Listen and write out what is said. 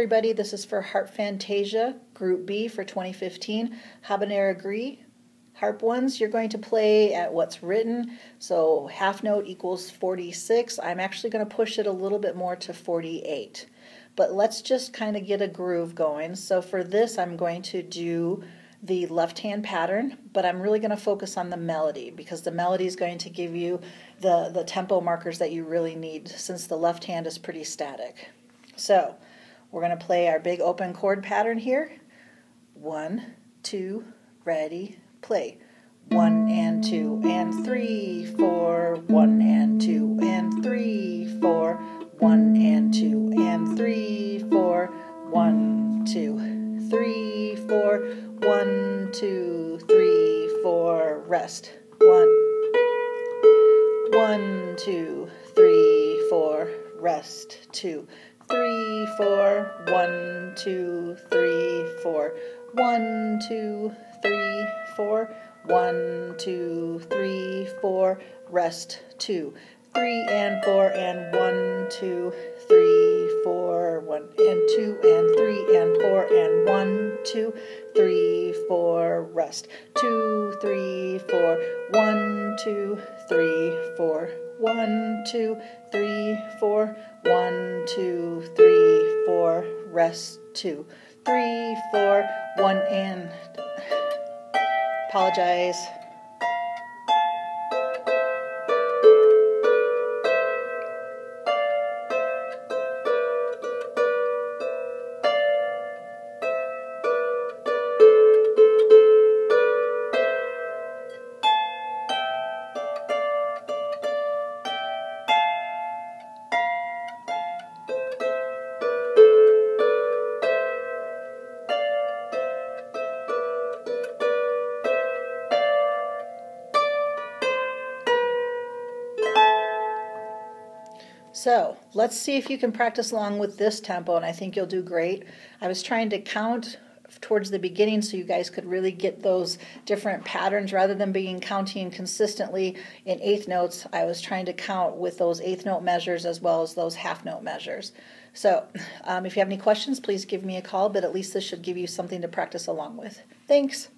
everybody. This is for Harp Fantasia, Group B for 2015. Habanera Gris. Harp ones, you're going to play at what's written. So half note equals 46. I'm actually going to push it a little bit more to 48. But let's just kind of get a groove going. So for this, I'm going to do the left hand pattern, but I'm really going to focus on the melody because the melody is going to give you the, the tempo markers that you really need since the left hand is pretty static. So we're going to play our big open chord pattern here. One, two, ready, play. One and two and three, four, one and two and three, four, one and two and three, four, one, two, three, four, one, two, three, four, rest. One, one, two, three, four, rest. Two, four, one, two, three, four, one, two, three, four, one, two, three, four, rest, two, three and four and one, two, three, four, one and two and three and four and one, two, three, four, rest, two, three, four, one, two, three, four, one, two, three, four, one, two, three, four, rest, two, three, four, one, and. Apologize. So let's see if you can practice along with this tempo, and I think you'll do great. I was trying to count towards the beginning so you guys could really get those different patterns. Rather than being counting consistently in eighth notes i was trying to count with those eighth note measures as well as those half note measures. So um, if you have any questions please give me a call but at least this should give you something to practice along with. Thanks